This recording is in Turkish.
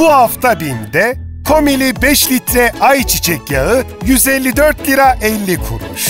Bu hafta BİM'de Komili 5 litre ayçiçek yağı 154 lira 50 kuruş.